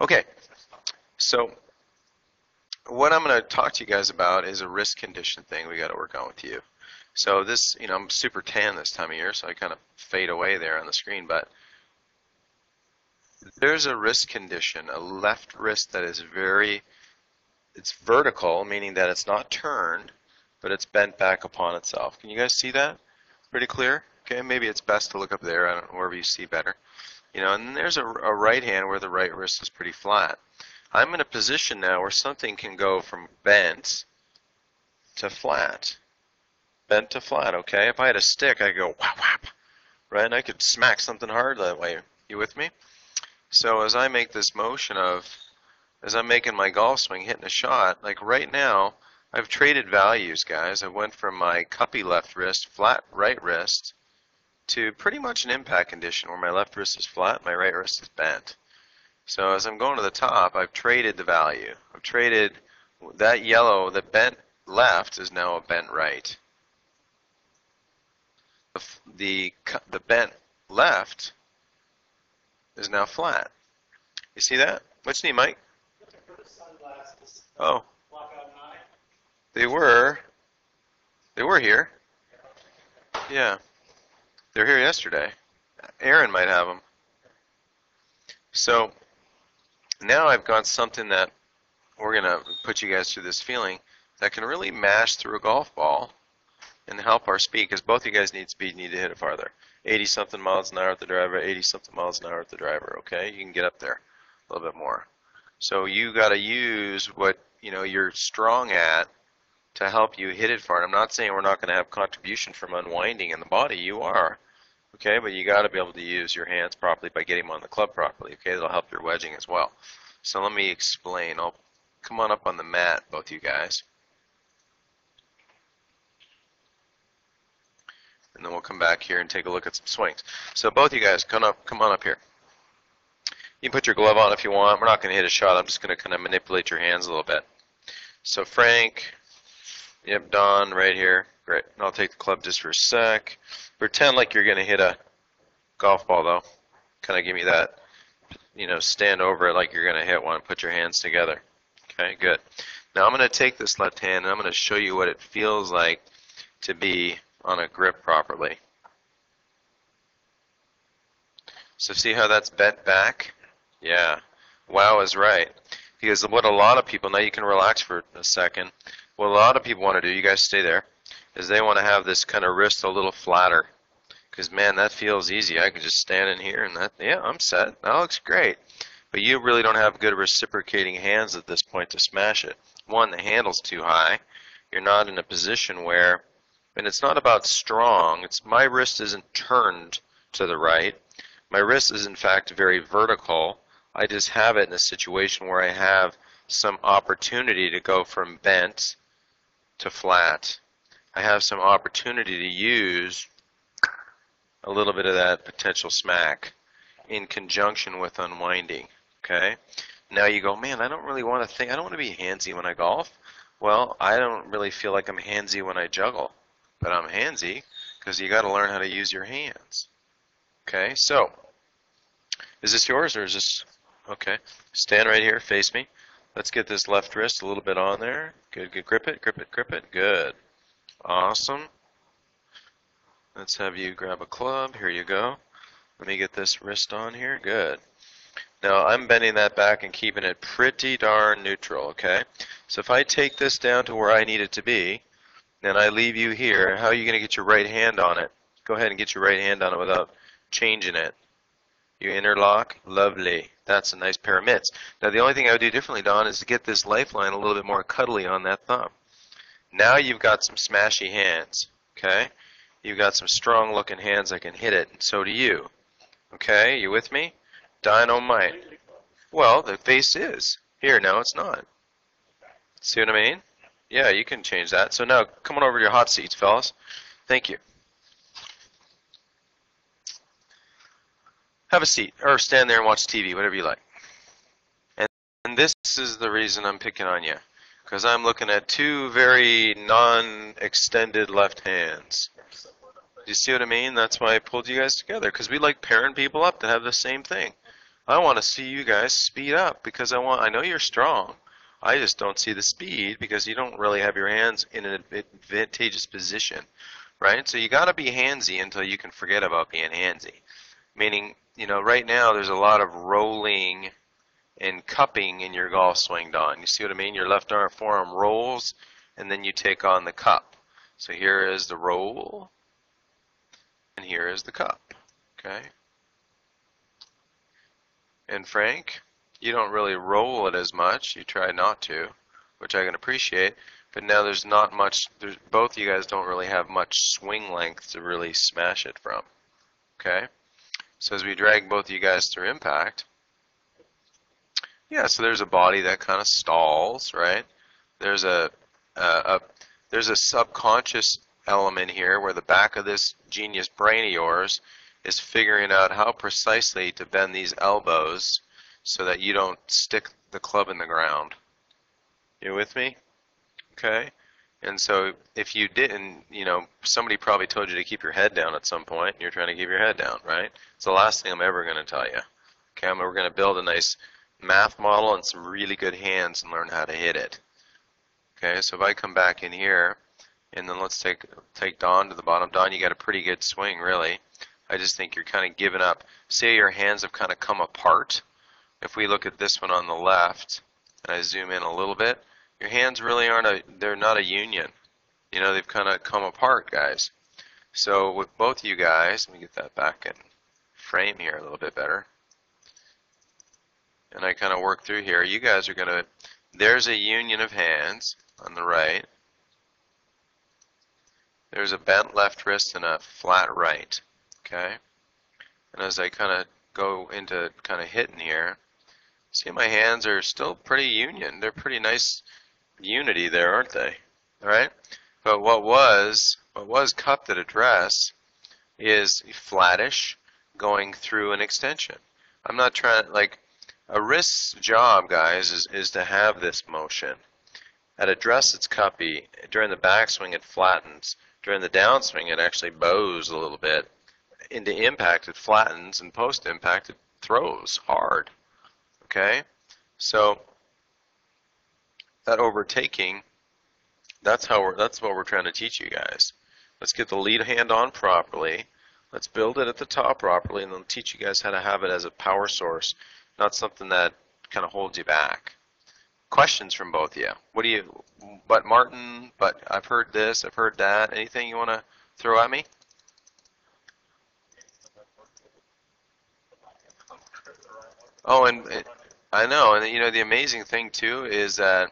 Okay, so what I'm going to talk to you guys about is a wrist condition thing we got to work on with you. So this, you know, I'm super tan this time of year, so I kind of fade away there on the screen, but there's a wrist condition, a left wrist that is very, it's vertical, meaning that it's not turned, but it's bent back upon itself. Can you guys see that? Pretty clear? Okay, maybe it's best to look up there, I don't know, wherever you see better. You know, and then there's a, a right hand where the right wrist is pretty flat. I'm in a position now where something can go from bent to flat. Bent to flat, okay? If I had a stick, I go whap whap, right? And I could smack something hard that way. You with me? So as I make this motion of, as I'm making my golf swing, hitting a shot, like right now, I've traded values, guys. I went from my cuppy left wrist, flat right wrist, to pretty much an impact condition where my left wrist is flat, my right wrist is bent. So as I'm going to the top, I've traded the value. I've traded that yellow, the bent left is now a bent right. The, the, the bent left is now flat. You see that? What's neat, Mike? Oh. They were. They were here. Yeah. They're here yesterday. Aaron might have them. So now I've got something that we're going to put you guys through this feeling that can really mash through a golf ball and help our speed because both you guys need speed need to hit it farther. 80 something miles an hour at the driver, 80 something miles an hour at the driver, okay? You can get up there a little bit more. So you got to use what, you know, you're strong at to help you hit it far. And I'm not saying we're not going to have contribution from unwinding in the body. You are. Okay, but you got to be able to use your hands properly by getting them on the club properly. Okay, that'll help your wedging as well. So let me explain. I'll come on up on the mat, both you guys. And then we'll come back here and take a look at some swings. So both you guys, come up, come on up here. You can put your glove on if you want. We're not going to hit a shot. I'm just going to kind of manipulate your hands a little bit. So Frank, yep, Don, right here. Great. I'll take the club just for a sec. Pretend like you're going to hit a golf ball, though. Kind of give me that, you know, stand over it like you're going to hit one. Put your hands together. Okay, good. Now I'm going to take this left hand and I'm going to show you what it feels like to be on a grip properly. So see how that's bent back? Yeah. Wow is right. Because what a lot of people, now you can relax for a second, what a lot of people want to do, you guys stay there, is they want to have this kind of wrist a little flatter. Because man, that feels easy. I can just stand in here and that, yeah, I'm set. That looks great. But you really don't have good reciprocating hands at this point to smash it. One, the handle's too high. You're not in a position where, and it's not about strong. It's my wrist isn't turned to the right. My wrist is in fact very vertical. I just have it in a situation where I have some opportunity to go from bent to flat. I have some opportunity to use a little bit of that potential smack in conjunction with unwinding. Okay? Now you go, man, I don't really want to think, I don't want to be handsy when I golf. Well, I don't really feel like I'm handsy when I juggle, but I'm handsy because you got to learn how to use your hands. Okay, so is this yours or is this okay? Stand right here, face me. Let's get this left wrist a little bit on there. Good, good. Grip it, grip it, grip it. Good. Awesome. Let's have you grab a club. Here you go. Let me get this wrist on here. Good. Now I'm bending that back and keeping it pretty darn neutral, okay? So if I take this down to where I need it to be, and I leave you here, how are you going to get your right hand on it? Go ahead and get your right hand on it without changing it. You interlock, lovely. That's a nice pair of mitts. Now the only thing I would do differently, Don, is to get this lifeline a little bit more cuddly on that thumb. Now you've got some smashy hands, okay? You've got some strong looking hands that can hit it, and so do you. Okay, you with me? Dynamite. Well, the face is. Here, now it's not. See what I mean? Yeah, you can change that. So now, come on over to your hot seats, fellas. Thank you. Have a seat, or stand there and watch TV, whatever you like. And, and this is the reason I'm picking on you because I'm looking at two very non-extended left hands. Do you see what I mean? That's why I pulled you guys together because we like pairing people up to have the same thing. I want to see you guys speed up because I want I know you're strong. I just don't see the speed because you don't really have your hands in an advantageous position, right? So you got to be handsy until you can forget about being handsy. Meaning, you know, right now there's a lot of rolling and cupping in your golf swing, Don. You see what I mean? Your left arm forearm rolls, and then you take on the cup. So here is the roll, and here is the cup. Okay. And Frank, you don't really roll it as much. You try not to, which I can appreciate. But now there's not much. There's both you guys don't really have much swing length to really smash it from. Okay. So as we drag both you guys through impact, yeah, so there's a body that kind of stalls, right? There's a, a, a there's a subconscious element here where the back of this genius brain of yours is figuring out how precisely to bend these elbows so that you don't stick the club in the ground. You with me? Okay. And so if you didn't, you know, somebody probably told you to keep your head down at some point, and you're trying to keep your head down, right? It's the last thing I'm ever going to tell you. Okay, we're going to build a nice math model and some really good hands and learn how to hit it. Okay, so if I come back in here, and then let's take take Don to the bottom. Don, you got a pretty good swing, really. I just think you're kind of giving up. Say your hands have kind of come apart. If we look at this one on the left, and I zoom in a little bit, your hands really aren't a, they're not a union. You know, they've kind of come apart, guys. So with both you guys, let me get that back in frame here a little bit better and I kind of work through here, you guys are going to, there's a union of hands on the right. There's a bent left wrist and a flat right, okay? And as I kind of go into kind of hitting here, see my hands are still pretty union. They're pretty nice unity there, aren't they? All right? But what was, what was cupped at address is flattish going through an extension. I'm not trying, like, a wrist's job, guys, is, is to have this motion. At address, it's cuppy. During the backswing, it flattens. During the downswing, it actually bows a little bit. Into impact, it flattens, and post impact, it throws hard. Okay? So, that overtaking, that's how we're, that's what we're trying to teach you guys. Let's get the lead hand on properly. Let's build it at the top properly, and then teach you guys how to have it as a power source not something that kind of holds you back. Questions from both of you. What do you, but Martin, but I've heard this, I've heard that. Anything you want to throw at me? Oh, and it, I know, and you know the amazing thing too is that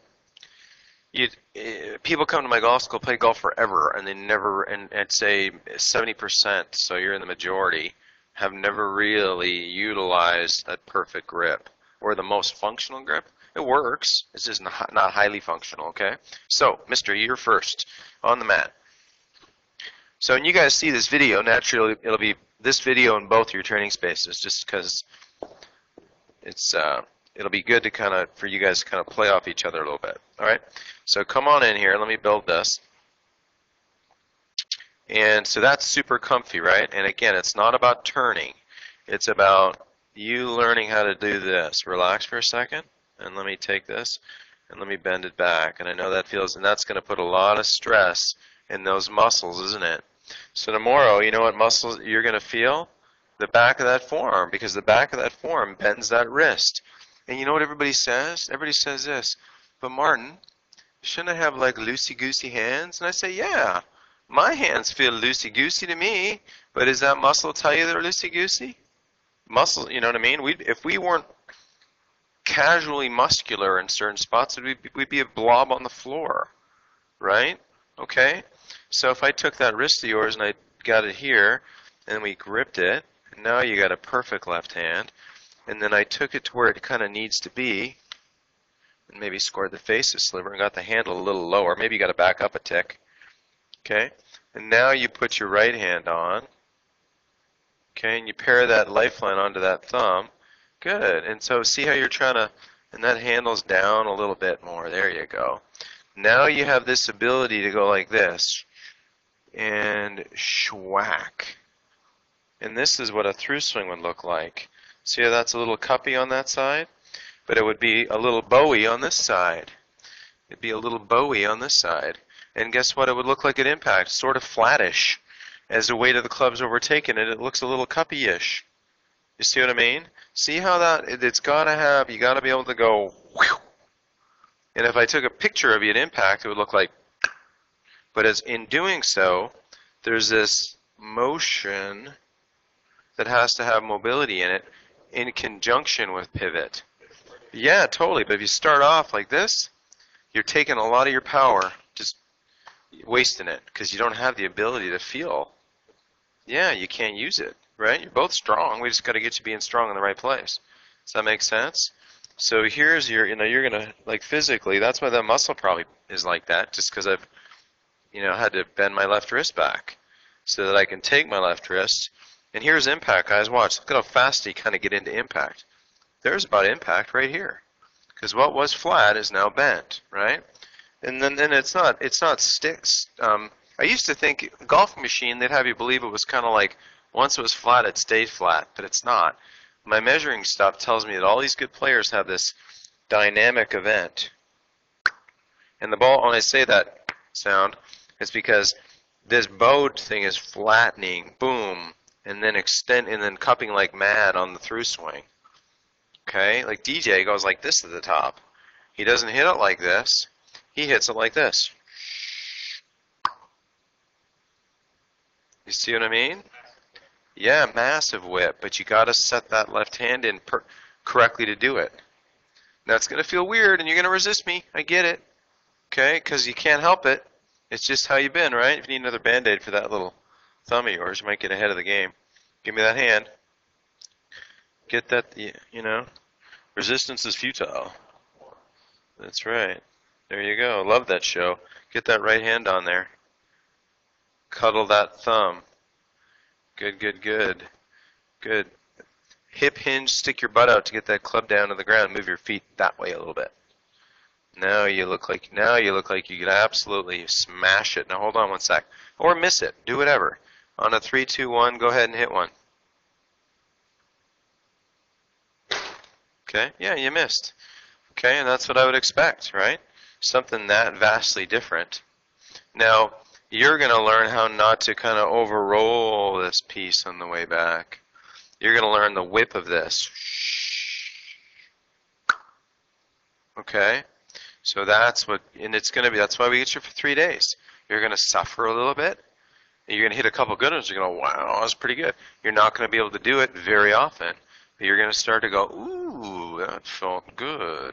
you eh, people come to my golf school play golf forever, and they never, and I'd say 70%, so you're in the majority have never really utilized that perfect grip or the most functional grip. It works. It's just not, not highly functional, okay? So, Mr. You're first on the mat. So when you guys see this video, naturally it'll be this video in both your training spaces just because it's uh, it'll be good to kind of for you guys to kind of play off each other a little bit. All right. So come on in here. Let me build this. And so that's super comfy, right? And again, it's not about turning. It's about you learning how to do this. Relax for a second, and let me take this, and let me bend it back. And I know that feels, and that's going to put a lot of stress in those muscles, isn't it? So tomorrow, you know what muscles you're going to feel? The back of that forearm, because the back of that forearm bends that wrist. And you know what everybody says? Everybody says this, but Martin, shouldn't I have like loosey-goosey hands? And I say, yeah. My hands feel loosey-goosey to me, but does that muscle tell you they're loosey-goosey? Muscle, you know what I mean? We if we weren't casually muscular in certain spots, we'd be, we'd be a blob on the floor, right? Okay? So if I took that wrist of yours and I got it here, and we gripped it, and now you got a perfect left hand, and then I took it to where it kind of needs to be, and maybe scored the face a sliver and got the handle a little lower. Maybe you got to back up a tick. Okay? And now you put your right hand on. Okay, and you pair that lifeline onto that thumb. Good. And so see how you're trying to, and that handles down a little bit more. There you go. Now you have this ability to go like this. And schwack. And this is what a through swing would look like. See how that's a little cuppy on that side? But it would be a little bowie on this side. It'd be a little bowie on this side. And guess what? It would look like an impact, sort of flattish. As the weight of the club's overtaken it, it looks a little cuppy-ish. You see what I mean? See how that, it, it's got to have, you got to be able to go, whew. and if I took a picture of you at impact, it would look like, but as in doing so, there's this motion that has to have mobility in it in conjunction with pivot. Yeah, totally. But if you start off like this, you're taking a lot of your power, wasting it because you don't have the ability to feel. Yeah, you can't use it, right? You're both strong. We just got to get you being strong in the right place. Does that make sense? So here's your, you know, you're gonna like physically. That's why that muscle probably is like that, just because I've, you know, had to bend my left wrist back so that I can take my left wrist. And here's impact, guys. Watch. Look at how fast he kind of get into impact. There's about impact right here, because what was flat is now bent, right? And then, then it's not it's not sticks. Um, I used to think golf machine they'd have you believe it was kind of like once it was flat it stayed flat, but it's not. My measuring stuff tells me that all these good players have this dynamic event. And the ball, when I say that sound, it's because this bowed thing is flattening, boom, and then extend and then cupping like mad on the through swing. Okay, like DJ goes like this to the top. He doesn't hit it like this. He hits it like this. You see what I mean? Yeah, massive whip, but you got to set that left hand in correctly to do it. That's going to feel weird, and you're going to resist me. I get it. Okay, because you can't help it. It's just how you've been, right? If you need another band-aid for that little thumb of yours, you might get ahead of the game. Give me that hand. Get that, you know. Resistance is futile. That's right. There you go. Love that show. Get that right hand on there. Cuddle that thumb. Good, good, good. Good. Hip hinge, stick your butt out to get that club down to the ground. Move your feet that way a little bit. Now you look like now you look like you could absolutely smash it. Now hold on one sec. Or miss it. Do whatever. On a three, two, one, go ahead and hit one. Okay, yeah, you missed. Okay, and that's what I would expect, right? Something that vastly different. Now, you're going to learn how not to kind of overroll this piece on the way back. You're going to learn the whip of this. Okay? So that's what, and it's going to be, that's why we get you for three days. You're going to suffer a little bit. You're going to hit a couple good ones. You're going to, wow, that was pretty good. You're not going to be able to do it very often. But you're going to start to go, ooh, that felt good.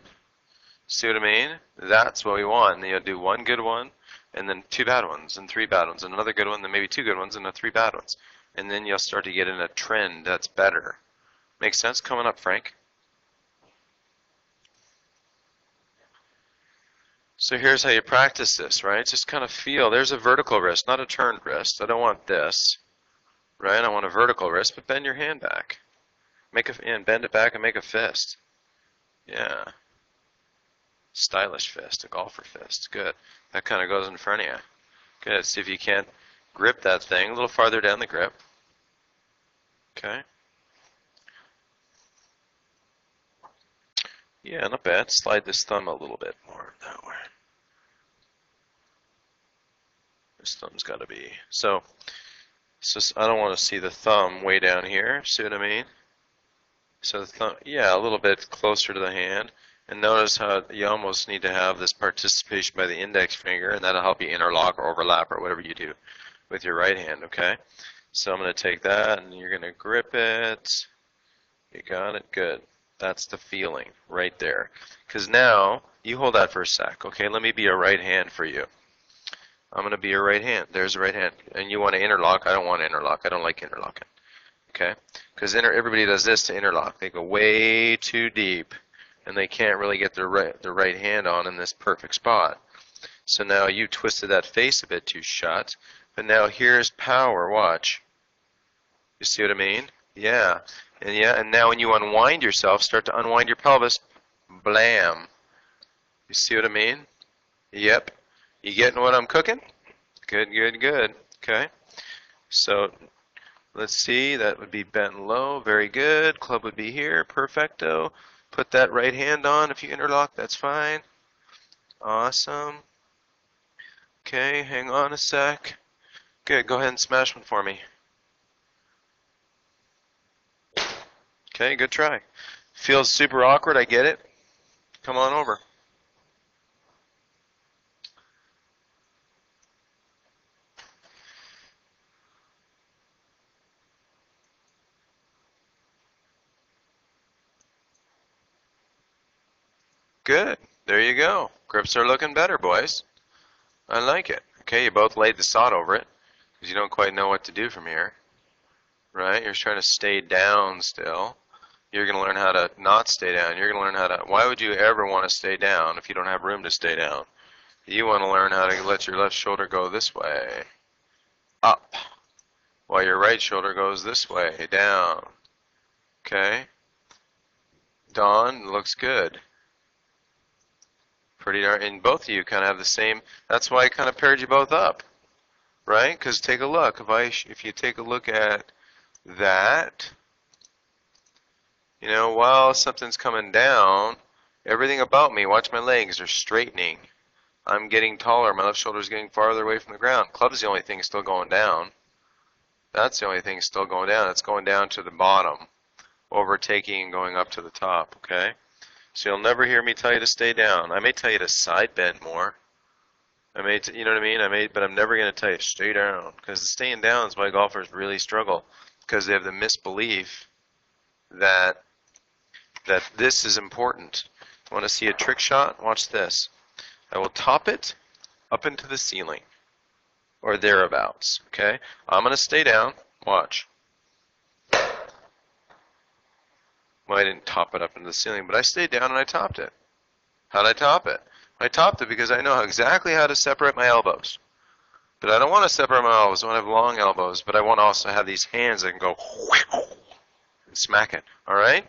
See what I mean? That's what we want. You'll do one good one, and then two bad ones, and three bad ones, and another good one, then maybe two good ones, and then three bad ones. And then you'll start to get in a trend that's better. Make sense coming up, Frank? So here's how you practice this, right? Just kind of feel. There's a vertical wrist, not a turned wrist. I don't want this, right? I want a vertical wrist, but bend your hand back. Make a and bend it back and make a fist. Yeah. Stylish fist, a golfer fist. Good. That kind of goes in front of you. Good. See if you can't grip that thing a little farther down the grip. Okay. Yeah, not bad. Slide this thumb a little bit more that way. This thumb's got to be so. So I don't want to see the thumb way down here. See what I mean? So the thumb, yeah, a little bit closer to the hand. And notice how you almost need to have this participation by the index finger, and that'll help you interlock or overlap or whatever you do with your right hand. Okay. So I'm going to take that, and you're going to grip it. You got it. Good. That's the feeling right there. Because now, you hold that for a sec. Okay, let me be a right hand for you. I'm going to be your right hand. There's a right hand. And you want to interlock. I don't want to interlock. I don't like interlocking. Okay? Because inter- everybody does this to interlock. They go way too deep, and they can't really get their right, their right hand on in this perfect spot. So now you twisted that face a bit too shut, but now here's power. Watch. You see what I mean? Yeah. And yeah, and now when you unwind yourself, start to unwind your pelvis. Blam. You see what I mean? Yep. You getting what I'm cooking? Good, good, good. Okay. So Let's see, that would be bent low. Very good. Club would be here. Perfecto. Put that right hand on. If you interlock, that's fine. Awesome. Okay, hang on a sec. Good, go ahead and smash one for me. Okay, good try. Feels super awkward, I get it. Come on over. Good. There you go. Grips are looking better, boys. I like it. Okay, you both laid the sod over it because you don't quite know what to do from here. Right? You're trying to stay down still. You're going to learn how to not stay down. You're going to learn how to. Why would you ever want to stay down if you don't have room to stay down? You want to learn how to let your left shoulder go this way, up, while your right shoulder goes this way, down. Okay? Don looks good pretty darn, and both of you kind of have the same, that's why I kind of paired you both up, right? Because take a look, if I, if you take a look at that, you know, while something's coming down, everything about me, watch my legs, are straightening. I'm getting taller, my left shoulder is getting farther away from the ground. Club's the only thing still going down. That's the only thing still going down. It's going down to the bottom, overtaking and going up to the top, okay? So you'll never hear me tell you to stay down. I may tell you to side bend more. I may, you know what I mean? I may, but I'm never going to tell you stay down because staying down is why golfers really struggle because they have the misbelief that that this is important. Want to see a trick shot? Watch this. I will top it up into the ceiling or thereabouts. Okay, I'm going to stay down. Watch. Well, I didn't top it up into the ceiling, but I stayed down and I topped it. How'd I top it? I topped it because I know exactly how to separate my elbows. But I don't want to separate my elbows. I want to have long elbows, but I want to also have these hands that can go and smack it. All right?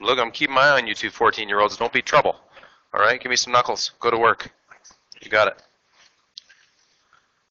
Look, I'm keeping my eye on you two 14 year olds. Don't be trouble. All right? Give me some knuckles. Go to work. You got it.